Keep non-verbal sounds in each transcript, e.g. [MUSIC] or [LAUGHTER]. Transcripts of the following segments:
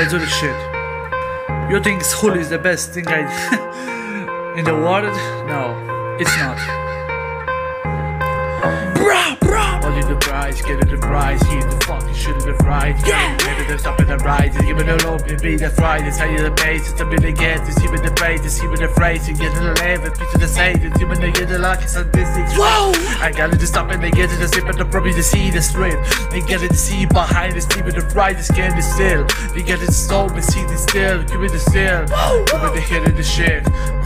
let's do this shit. You think school is the best thing I [LAUGHS] in the world? No, it's not. Bruh, bruh. All you the prize, get it the prize, you the fucking shit of the fried. Yeah. Get it the stop in the right, give it the low, be the fried, it's how you the base, it's a bit get, it's even the bait, it's even the phrase, you get it the piece of the same, it's even the get the luck, it's distance. Whoa. I got it to stop and they get it to sip and the probably to see the strip. They get it to see behind the steam and the brightest can be still. They get it to stone and see the still, give it the still. [GASPS] Give it the hit of the shit.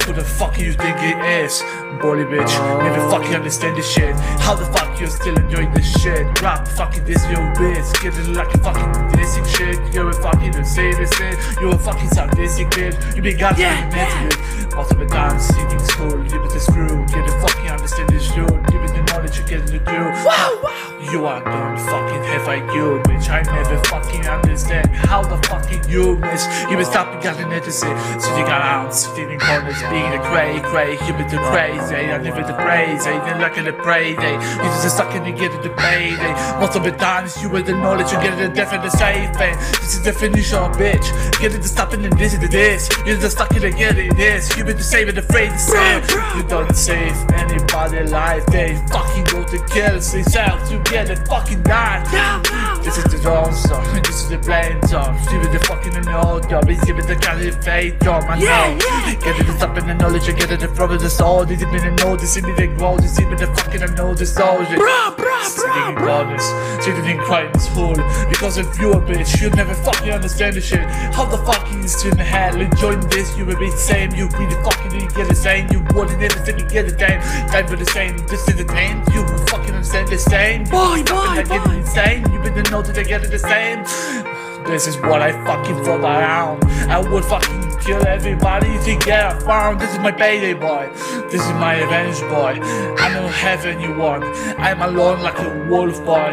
Who the fuck you think it is? Bully bitch, never fucking understand this shit. How the fuck you still enjoying this shit? Rap fucking this yo bitch, get it like a fucking dissing shit. You're a fucking insane shit. You're a fucking sadistic bitch. You been got Yeah, to yeah. it. Most of the time, sitting school, give it the screw, get it fucking understand this shit. Give it the knowledge you get to do. Wow, wow. You are don't fucking have you, bitch. I never fucking understand how the fucking you miss. You been stopping getting it to say. Sitting around, sitting in corners, being a cray, cray. You been too crazy. I live in the praise. I didn't look at the. You just stuck in the get it the pay. Most of the times you with the knowledge, you get it the death and the safe. This is the definition of bitch. Get it to stop and this is the this. You're just stuck in the get it this. You been the same and to say. Bruh, You don't save anybody life. They fucking go to kill themselves to get it fucking die. Yeah, This is the wrong song, this is the plain song. Give it the fucking no job, he's giving the kind of fake job, I know. Yeah, yeah. Get it up in the knowledge, get it from the soul. This is me to know, this is me to grow, this is me the fucking I know the soldier. Bruh, bruh, Sitting bruh, in bruh. corners, sitting in crying this fool. Because if you're a bitch, you'll never fucking understand the shit. How the fuck you still in the hell enjoying this? You will be the same, you be the fucking didn't get the same. You wouldn't ever think you get the same. Time for the same, this is the same. You will fucking understand the same. Boy, You boy, boy. insane. You better know that they get it the same. This is what I fucking thought around. I would fucking kill everybody if you yeah I found. This is my payday boy. This is my revenge boy. I don't have anyone. I'm alone like a wolf boy.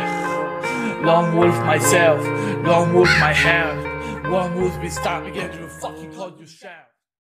Lone wolf myself. Lone wolf my hair. One wolf be stopping again to fucking call you shout.